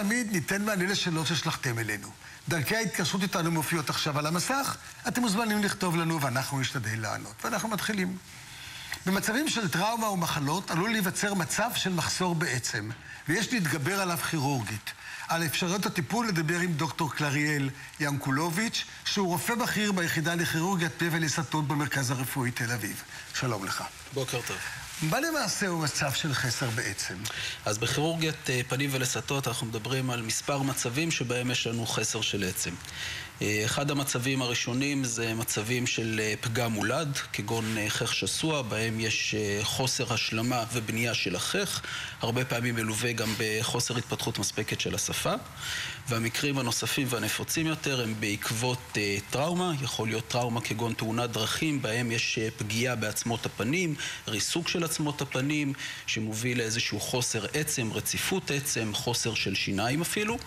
תמיד ניתן מענה לשאלות ששלחתם אלינו. דרכי ההתקשרות איתנו מופיעות עכשיו על המסך, אתם מוזמנים לכתוב לנו ואנחנו נשתדל לענות. ואנחנו מתחילים. במצבים של טראומה ומחלות עלול להיווצר מצב של מחסור בעצם, ויש להתגבר עליו כירורגית. על אפשרויות הטיפול לדבר עם דוקטור קלריאל ינקולוביץ', שהוא רופא בכיר ביחידה לכירורגיית פה ולסתות במרכז הרפואי תל אביב. שלום לך. בוקר טוב. מה למעשה הוא מצב של חסר בעצם? אז בכירורגיית אה, פנים ולסתות אנחנו מדברים על מספר מצבים שבהם יש לנו חסר של עצם. אה, אחד המצבים הראשונים זה מצבים של אה, פגם מולד, כגון חך שסוע, בהם יש חוסר השלמה ובנייה של החך, הרבה פעמים מלווה גם בחוסר התפתחות מספקת של השפה. והמקרים הנוספים והנפוצים יותר הם בעקבות טראומה, יכול להיות טראומה כגון תאונת דרכים, בהם יש פגיעה בעצמות הפנים, ריסוק של עצמות הפנים, שמוביל לאיזשהו חוסר עצם, רציפות עצם, חוסר של שיניים אפילו.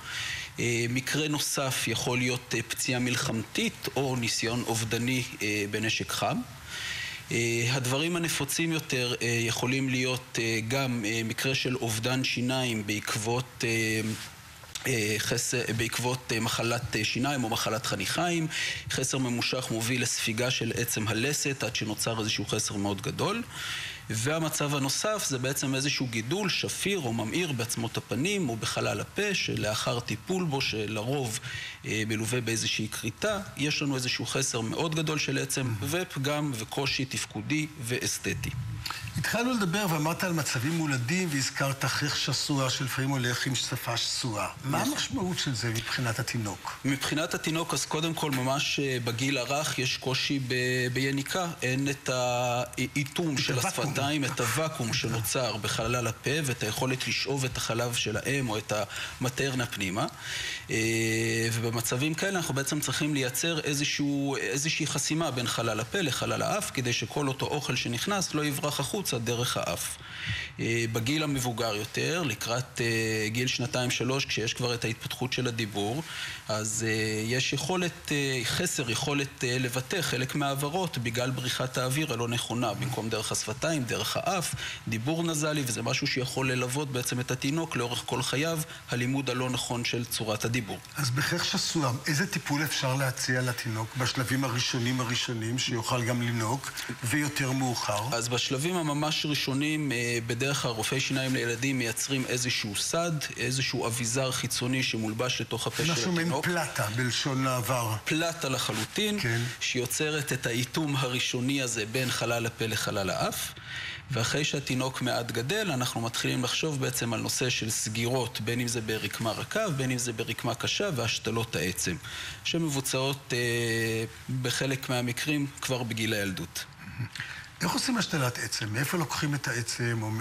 אה, מקרה נוסף יכול להיות אה, פציעה מלחמתית או ניסיון אובדני אה, בנשק חם. הדברים הנפוצים יותר יכולים להיות גם מקרה של אובדן שיניים בעקבות חסר, בעקבות מחלת שיניים או מחלת חניכיים. חסר ממושך מוביל לספיגה של עצם הלסת עד שנוצר איזשהו חסר מאוד גדול. והמצב הנוסף זה בעצם איזשהו גידול שפיר או ממאיר בעצמות הפנים או בחלל הפה שלאחר טיפול בו שלרוב אה, מלווה באיזושהי כריתה יש לנו איזשהו חסר מאוד גדול של עצם ופגם וקושי תפקודי ואסתטי. התחלנו לדבר ואמרת על מצבים מולדים והזכרת חך שסוע שלפעמים הולך עם שפה שסועה. מה נכון. המשמעות של זה מבחינת התינוק? מבחינת התינוק, אז קודם כל ממש אה, בגיל הרך יש קושי ב... ביניקה. אין את האיטום של השפתיים, את הוואקום שנוצר בחלל הפה ואת היכולת לשאוב את החלב של האם או את המטרנה פנימה. אה, ובמצבים כאלה אנחנו בעצם צריכים לייצר איזשהו, איזושהי חסימה בין חלל הפה לחלל האף כדי שכל אותו אוכל שנכנס לא יברח החוצה דרך האף. אה, בגיל המבוגר יותר, לקראת אה, גיל שנתיים-שלוש, כשיש כבר את ההתפתחות של הדיבור, אז אה, יש יכולת, חסר יכולת לבטא חלק מהעברות בגלל בריחת האוויר הלא נכונה, במקום דרך השפתיים, דרך האף, דיבור נזלי, וזה משהו שיכול ללוות בעצם את התינוק לאורך כל חייו, הלימוד הלא נכון של צורת הדיבור. אז בכך שסוע, איזה טיפול אפשר להציע לתינוק בשלבים הראשונים הראשונים, שיוכל גם לנהוג, ויותר מאוחר? אז בשלבים הממש ראשונים, בדרך בדרך כלל רופאי שיניים לילדים מייצרים איזשהו סד, איזשהו אביזר חיצוני שמולבש לתוך הפה של התינוק. מעין פלטה בלשון העבר. פלטה לחלוטין, כן. שיוצרת את האיתום הראשוני הזה בין חלל הפה לחלל האף. ואחרי שהתינוק מעט גדל, אנחנו מתחילים לחשוב בעצם על נושא של סגירות, בין אם זה ברקמה רכה, בין אם זה ברקמה קשה, והשתלות העצם, שמבוצעות אה, בחלק מהמקרים כבר בגיל הילדות. איך עושים השתלת עצם? מאיפה לוקחים את העצם? או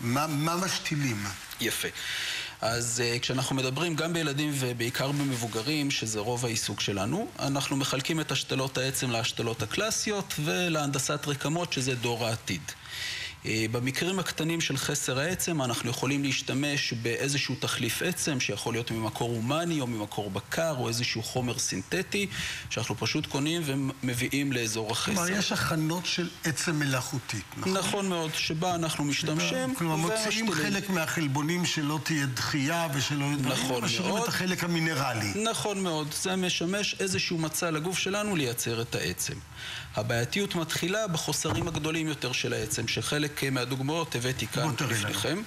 מה, מה משתילים? יפה. אז uh, כשאנחנו מדברים גם בילדים ובעיקר במבוגרים, שזה רוב העיסוק שלנו, אנחנו מחלקים את השתלות העצם להשתלות הקלאסיות ולהנדסת רקמות, שזה דור העתיד. אה, במקרים הקטנים של חסר העצם אנחנו יכולים להשתמש באיזשהו תחליף עצם שיכול להיות ממקור הומני או ממקור בקר או איזשהו חומר סינתטי שאנחנו פשוט קונים ומביאים לאזור החסר. כלומר, יש הכנות של עצם מלאכותית, נכון? נכון מאוד, שבה אנחנו משתמשים. כלומר, מוציאים חלק מהחלבונים שלא תהיה דחייה ושלא יהיו דברים, נכון משאירים את החלק המינרלי. נכון מאוד, זה משמש איזשהו מצע לגוף שלנו לייצר את העצם. הבעייתיות מתחילה בחוסרים הגדולים יותר של העצם, שחלק חלק מהדוגמאות הבאתי כאן לפניכם.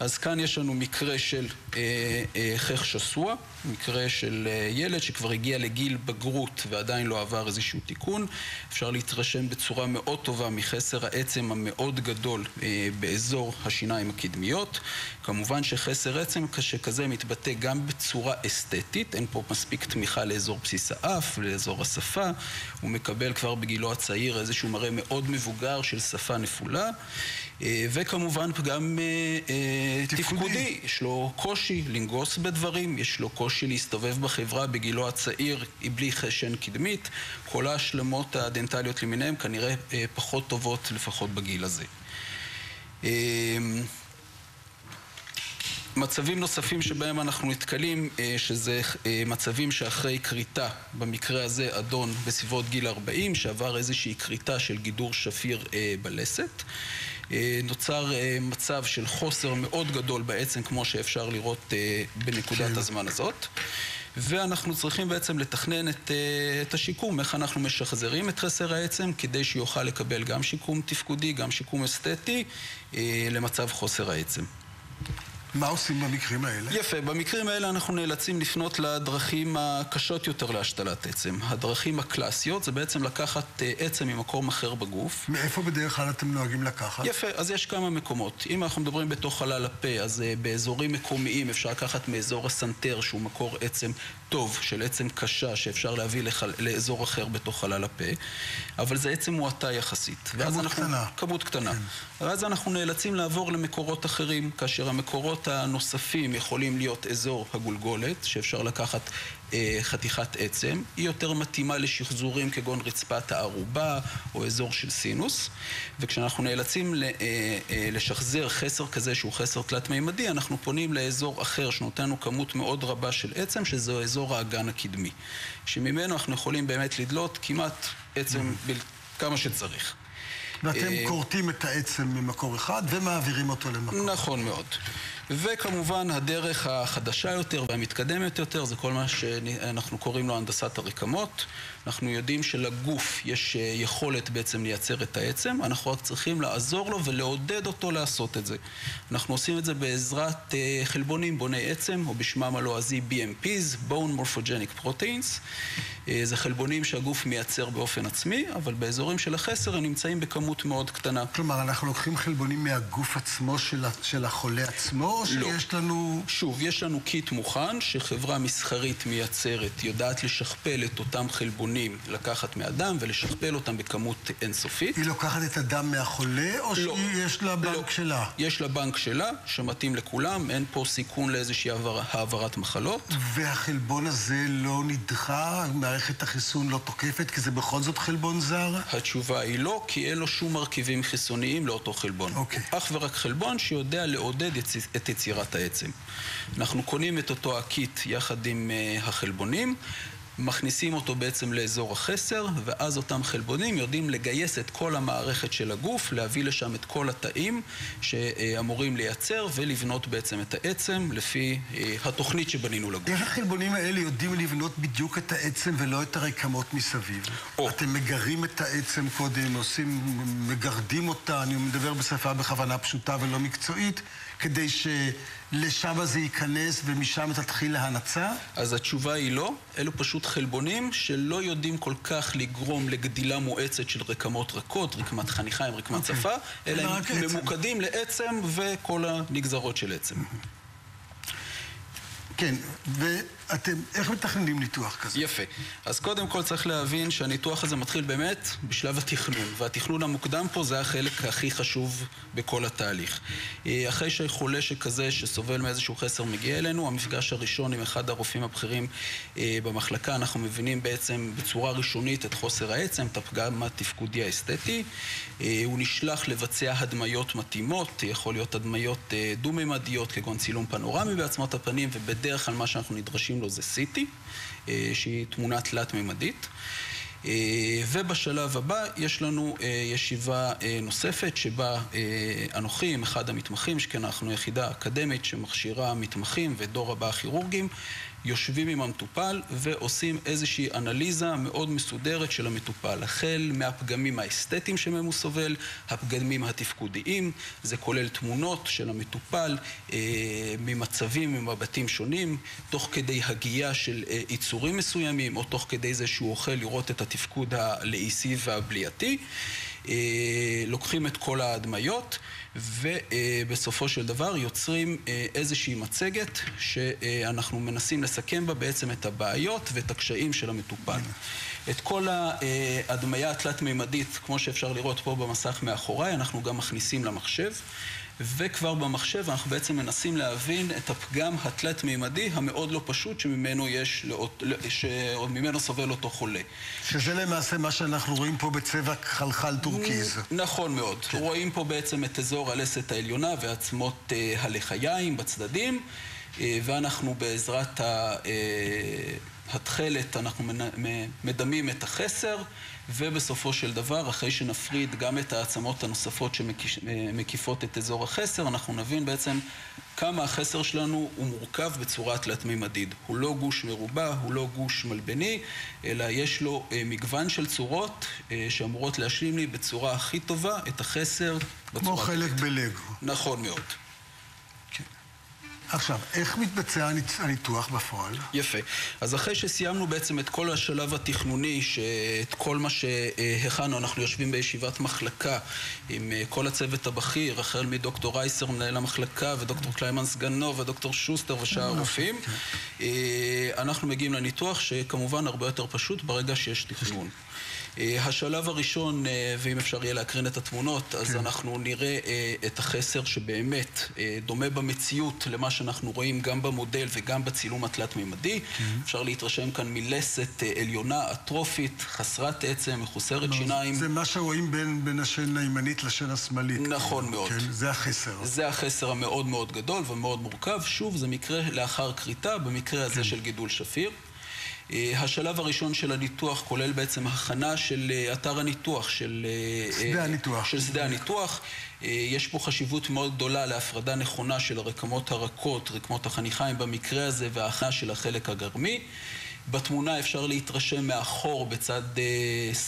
אז כאן יש לנו מקרה של אה, אה, חך שסוע, מקרה של אה, ילד שכבר הגיע לגיל בגרות ועדיין לא עבר איזשהו תיקון. אפשר להתרשם בצורה מאוד טובה מחסר העצם המאוד גדול אה, באזור השיניים הקדמיות. כמובן שחסר עצם שכזה מתבטא גם בצורה אסתטית, אין פה מספיק תמיכה לאזור בסיס האף, לאזור השפה. הוא מקבל כבר בגילו הצעיר איזשהו מראה מאוד מבוגר של שפה נפולה. אה, וכמובן פגם אה, אה, תפקודי, יש לו קושי לנגוס בדברים, יש לו קושי להסתובב בחברה בגילו הצעיר בלי חשן קדמית, כל ההשלמות הדנטליות למיניהן כנראה פחות טובות לפחות בגיל הזה. מצבים נוספים שבהם אנחנו נתקלים, שזה מצבים שאחרי כריתה, במקרה הזה אדון בסביבות גיל 40, שעבר איזושהי כריתה של גידור שפיר בלסת. נוצר מצב של חוסר מאוד גדול בעצם, כמו שאפשר לראות בנקודת כן. הזמן הזאת. ואנחנו צריכים בעצם לתכנן את, את השיקום, איך אנחנו משחזרים את חסר העצם, כדי שיוכל לקבל גם שיקום תפקודי, גם שיקום אסתטי, למצב חוסר העצם. מה עושים במקרים האלה? יפה, במקרים האלה אנחנו נאלצים לפנות לדרכים הקשות יותר להשתלת עצם. הדרכים הקלאסיות זה בעצם לקחת אה, עצם ממקום אחר בגוף. מאיפה בדרך כלל אתם נוהגים לקחת? יפה, אז יש כמה מקומות. אם אנחנו מדברים בתוך חלל הפה, אז uh, באזורים מקומיים אפשר לקחת מאזור הסנטר, שהוא מקור עצם טוב, של עצם קשה, שאפשר להביא לחל... לאזור אחר בתוך חלל הפה, אבל זה עצם מועטה יחסית. כמות אנחנו... קטנה. כמות קטנה. כן. ואז אנחנו נאלצים לעבור למקורות אחרים, כאשר המקורות הנוספים יכולים להיות אזור הגולגולת, שאפשר לקחת חתיכת עצם, היא יותר מתאימה לשחזורים כגון רצפת הערובה או אזור של סינוס, וכשאנחנו נאלצים אה, אה, לשחזר חסר כזה שהוא חסר תלת-מימדי, אנחנו פונים לאזור אחר שנותן לנו כמות מאוד רבה של עצם, שזה אזור האגן הקדמי, שממנו אנחנו יכולים באמת לדלות כמעט עצם כמה שצריך. ואתם כורתים את העצם ממקור אחד ומעבירים אותו למקור. נכון מאוד. וכמובן הדרך החדשה יותר והמתקדמת יותר זה כל מה שאנחנו קוראים לו הנדסת הרקמות. אנחנו יודעים שלגוף יש אה, יכולת בעצם לייצר את העצם, אנחנו רק צריכים לעזור לו ולעודד אותו לעשות את זה. אנחנו עושים את זה בעזרת אה, חלבונים בוני עצם, או בשמם הלועזי BMPs, Bone Morphogenic Proteins. אה, זה חלבונים שהגוף מייצר באופן עצמי, אבל באזורים של החסר הם נמצאים בכמות מאוד קטנה. כלומר, אנחנו לוקחים חלבונים מהגוף עצמו של, של החולה עצמו, או לא. שיש לנו... שוב, יש לנו קיט מוכן שחברה מסחרית מייצרת, יודעת לשכפל את אותם חלבונים, לקחת מאדם ולשכפל אותם בכמות אינסופית. היא לוקחת את הדם מהחולה, או לא. שיש לה בנק לא. שלה? יש לה בנק שלה, שמתאים לכולם, אין פה סיכון לאיזושהי העבר, העברת מחלות. והחלבון הזה לא נדחה? מערכת החיסון לא תוקפת, כי זה בכל זאת חלבון זר? התשובה היא לא, כי אין לו שום מרכיבים חיסוניים לאותו חלבון. אוקיי. אך ורק חלבון שיודע לעודד את יצירת העצם. אנחנו קונים את אותו הקיט יחד עם uh, החלבונים. מכניסים אותו בעצם לאזור החסר, ואז אותם חלבונים יודעים לגייס את כל המערכת של הגוף, להביא לשם את כל התאים שאמורים לייצר ולבנות בעצם את העצם לפי אה, התוכנית שבנינו לגוף. איך החלבונים האלה יודעים לבנות בדיוק את העצם ולא את הרקמות מסביב? או. אתם מגרים את העצם קודם, עושים, מגרדים אותה, אני מדבר בשפה בכוונה פשוטה ולא מקצועית. כדי שלשם זה ייכנס ומשם תתחיל ההנצה? אז התשובה היא לא. אלו פשוט חלבונים שלא יודעים כל כך לגרום לגדילה מואצת של רקמות רכות, רקמת חניכיים, רקמת okay. אוקיי. שפה, אלא הם ממוקדים לעצם וכל הנגזרות של עצם. כן, ואתם, איך מתכננים ניתוח כזה? יפה. אז קודם כל צריך להבין שהניתוח הזה מתחיל באמת בשלב התכנון, והתכנון המוקדם פה זה החלק הכי חשוב בכל התהליך. אה, אחרי שחולה שכזה שסובל מאיזשהו חסר מגיע אלינו, המפגש הראשון עם אחד הרופאים הבכירים אה, במחלקה, אנחנו מבינים בעצם בצורה ראשונית את חוסר העצם, את הפגם התפקודי האסתטי. אה, הוא נשלח לבצע הדמיות מתאימות, יכול להיות הדמיות דו-ממדיות כגון צילום פנורמי בעצמות הפנים, ובדרך כלל מה שאנחנו נדרשים לו זה CT, שהיא תמונה תלת-ממדית. אה, ובשלב הבא יש לנו אה, ישיבה אה, נוספת שבה אנוכי עם אחד המתמחים, שכן אנחנו יחידה אקדמית שמכשירה מתמחים ודור הבא כירורגים, יושבים עם המטופל ועושים איזושהי אנליזה מאוד מסודרת של המטופל, החל מהפגמים האסתטיים שמהם הוא סובל, הפגמים התפקודיים, זה כולל תמונות של המטופל אה, ממצבים, ממבטים שונים, תוך כדי הגייה של אה, יצורים מסוימים, או תוך כדי זה שהוא אוכל לראות את התפקוד הלעיסי והבליעתי. אה, לוקחים את כל ההדמיות ובסופו של דבר יוצרים אה, איזושהי מצגת שאנחנו מנסים לסכם בה בעצם את הבעיות ואת הקשיים של המטופל. את כל ההדמיה התלת-מימדית, כמו שאפשר לראות פה במסך מאחוריי, אנחנו גם מכניסים למחשב. וכבר במחשב אנחנו בעצם מנסים להבין את הפגם התלת-מימדי המאוד לא פשוט שממנו יש, שממנו סובל אותו חולה. שזה למעשה מה שאנחנו רואים פה בצבע כחלחל טורקיז. נכון מאוד. כן. רואים פה בעצם את אזור הלסת העליונה ועצמות uh, הלחיים בצדדים, uh, ואנחנו בעזרת ה... Uh, התכלת אנחנו מדמים את החסר, ובסופו של דבר, אחרי שנפריד גם את העצמות הנוספות שמקיפות את אזור החסר, אנחנו נבין בעצם כמה החסר שלנו הוא מורכב בצורה תלת-מימדית. הוא לא גוש מרובע, הוא לא גוש מלבני, אלא יש לו מגוון של צורות שאמורות להשלים לי בצורה הכי טובה את החסר בצורה... כמו חלק בלגו. נכון מאוד. עכשיו, איך מתבצע הניתוח בפועל? יפה. אז אחרי שסיימנו בעצם את כל השלב התכנוני, שאת כל מה שהכנו, אנחנו יושבים בישיבת מחלקה עם כל הצוות הבכיר, החל מדוקטור רייסר, מנהל המחלקה, ודוקטור קליימן סגנו, ודוקטור שוסטר ושאר הרופאים. אנחנו מגיעים לניתוח, שכמובן הרבה יותר פשוט ברגע שיש תכנון. השלב הראשון, ואם אפשר יהיה להקרין את התמונות, אז אנחנו נראה את החסר שבאמת דומה במציאות למה שאנחנו רואים גם במודל וגם בצילום התלת-מימדי. אפשר להתרשם כאן מלסת עליונה, אטרופית, חסרת עצם, מחוסרת שיניים. זה מה שרואים בין השן הימנית לשן השמאלית. נכון מאוד. זה החסר. זה החסר המאוד מאוד גדול ומאוד מורכב. שוב, זה מקרה לאחר כריתה, במקרה הזה של גידול שפיר. השלב הראשון של הניתוח כולל בעצם הכנה של אתר הניתוח, של שדה הניתוח. של שדה הניתוח. יש פה חשיבות מאוד גדולה להפרדה נכונה של הרקמות הרכות, רקמות החניכיים במקרה הזה, וההכנה של החלק הגרמי. בתמונה אפשר להתרשם מאחור בצד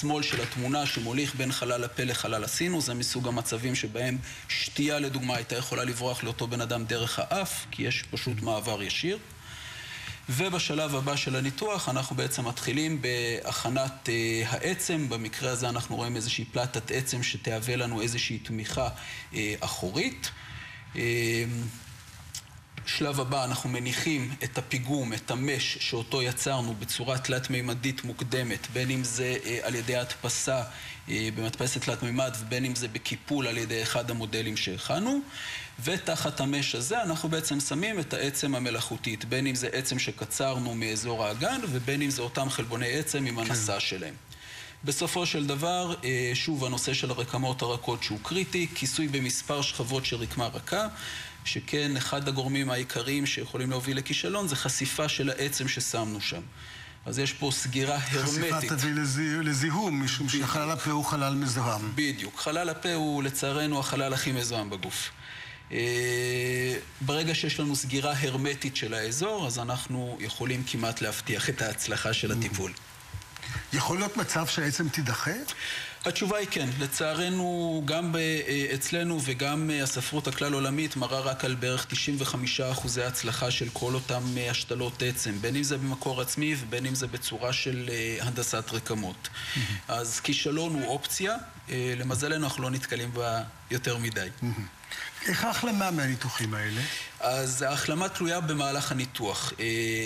שמאל של התמונה שמוליך בין חלל הפה לחלל הסינוס, זה מסוג המצבים שבהם שתייה לדוגמה הייתה יכולה לברוח לאותו בן אדם דרך האף, כי יש פשוט מעבר ישיר. ובשלב הבא של הניתוח אנחנו בעצם מתחילים בהכנת העצם, במקרה הזה אנחנו רואים איזושהי פלטת עצם שתהווה לנו איזושהי תמיכה אחורית. שלב הבא אנחנו מניחים את הפיגום, את המש שאותו יצרנו בצורה תלת-מימדית מוקדמת, בין אם זה על ידי הדפסה במדפסת תלת-מימד ובין אם זה בקיפול על ידי אחד המודלים שהכנו. ותחת המש הזה אנחנו בעצם שמים את העצם המלאכותית, בין אם זה עצם שקצרנו מאזור האגן ובין אם זה אותם חלבוני עצם עם הנסע שלהם. בסופו של דבר, שוב הנושא של הרקמות הרכות שהוא קריטי, כיסוי במספר שכבות של רקמה רכה, שכן אחד הגורמים העיקריים שיכולים להוביל לכישלון זה חשיפה של העצם ששמנו שם. אז יש פה סגירה הרמטית. חשיפה תביא לזיהום, משום שחלל הפה הוא חלל מזוהם. בדיוק. חלל הפה הוא לצערנו החלל הכי מזוהם בגוף. ברגע שיש לנו סגירה הרמטית של האזור, אז אנחנו יכולים כמעט להבטיח את ההצלחה של הטיפול. יכול להיות מצב שהעצם תידחה? התשובה היא כן. לצערנו, גם אצלנו וגם הספרות הכלל עולמית מראה רק על בערך 95% הצלחה של כל אותם השתלות עצם, בין אם זה במקור עצמי ובין אם זה בצורה של הנדסת רקמות. אז כישלון הוא אופציה, למזלנו אנחנו לא נתקלים בה יותר מדי. איך ההחלמה מהניתוחים האלה? אז ההחלמה תלויה במהלך הניתוח.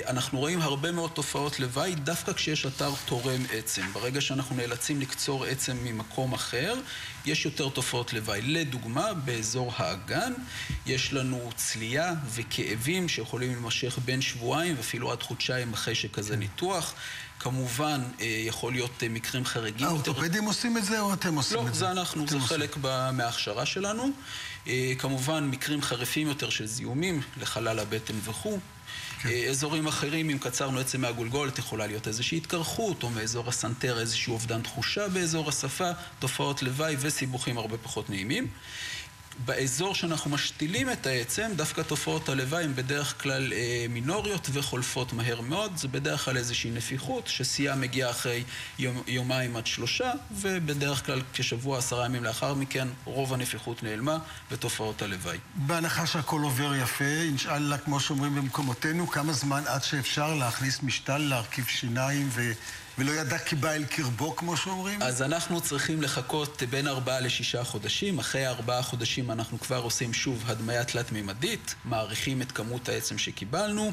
אנחנו רואים הרבה מאוד תופעות לוואי דווקא כשיש אתר תורם עצם. ברגע שאנחנו נאלצים לקצור עצם ממקום אחר, יש יותר תופעות לוואי. לדוגמה, באזור האגן יש לנו צלייה וכאבים שיכולים להימשך בין שבועיים ואפילו עד חודשיים אחרי שכזה ניתוח. כמובן, יכול להיות מקרים חריגים. האורתופדים עושים את זה או אתם עושים את זה? לא, זה אנחנו, זה חלק מההכשרה שלנו. כמובן, מקרים חריפים יותר של זיהומים לחלל הבטן וכו'. אזורים אחרים, אם קצרנו עצם מהגולגולת, יכולה להיות איזושהי התקרחות, או מאזור הסנטר איזשהו אובדן תחושה באזור השפה, תופעות לוואי וסיבוכים הרבה פחות נעימים. באזור שאנחנו משתילים את העצם, דווקא תופעות הלוואי הן בדרך כלל מינוריות וחולפות מהר מאוד. זה בדרך כלל איזושהי נפיחות, ששיאה מגיעה אחרי יומיים עד שלושה, ובדרך כלל כשבוע, עשרה ימים לאחר מכן, רוב הנפיחות נעלמה ותופעות הלוואי. בהנחה שהכל עובר יפה, אינשאללה, כמו שאומרים במקומותינו, כמה זמן עד שאפשר להכניס משתל, להרכיב שיניים ו... ולא ידע כי בא אל קרבו, כמו שאומרים? אז אנחנו צריכים לחכות בין ארבעה לשישה חודשים. אחרי ארבעה חודשים אנחנו כבר עושים שוב הדמיה תלת-מימדית, מעריכים את כמות העצם שקיבלנו,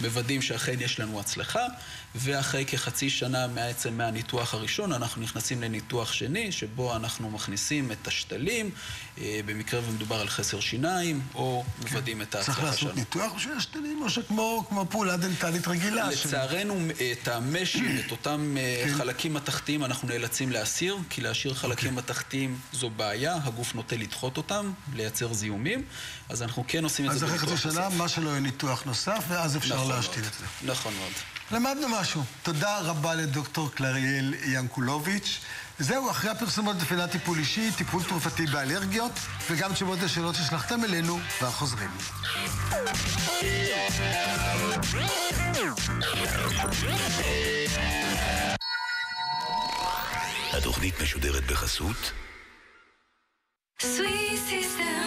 מוודאים שאכן יש לנו הצלחה, ואחרי כחצי שנה מהעצם מהניתוח הראשון, אנחנו נכנסים לניתוח שני, שבו אנחנו מכניסים את השתלים, במקרה ומדובר על חסר שיניים, או מוודאים את ההצלחה שלנו. צריך לעשות ניתוח בשביל השתלים, או שכמו פעולה דנטלית רגילה? לצערנו, את המשי, את אותם כן. חלקים מתכתיים אנחנו נאלצים להסיר, כי להשאיר חלקים okay. אוקיי. מתכתיים זו בעיה, הגוף נוטה לדחות אותם, לייצר זיהומים, אז אנחנו כן עושים את זה בניתוח נוסף. אז אחרי חצי שנה, מה שלא יהיה ניתוח נוסף, ואז אפשר נכון להשתיל את זה. נכון מאוד. למדנו משהו. תודה רבה לדוקטור קלריאל ינקולוביץ'. זהו, אחרי הפרסומות נפילת טיפול אישי, טיפול תרופתי באלרגיות, וגם תשובות לשאלות ששלחתם אלינו, והחוזרים. התוכנית משודרת בחסות סוויסיסטם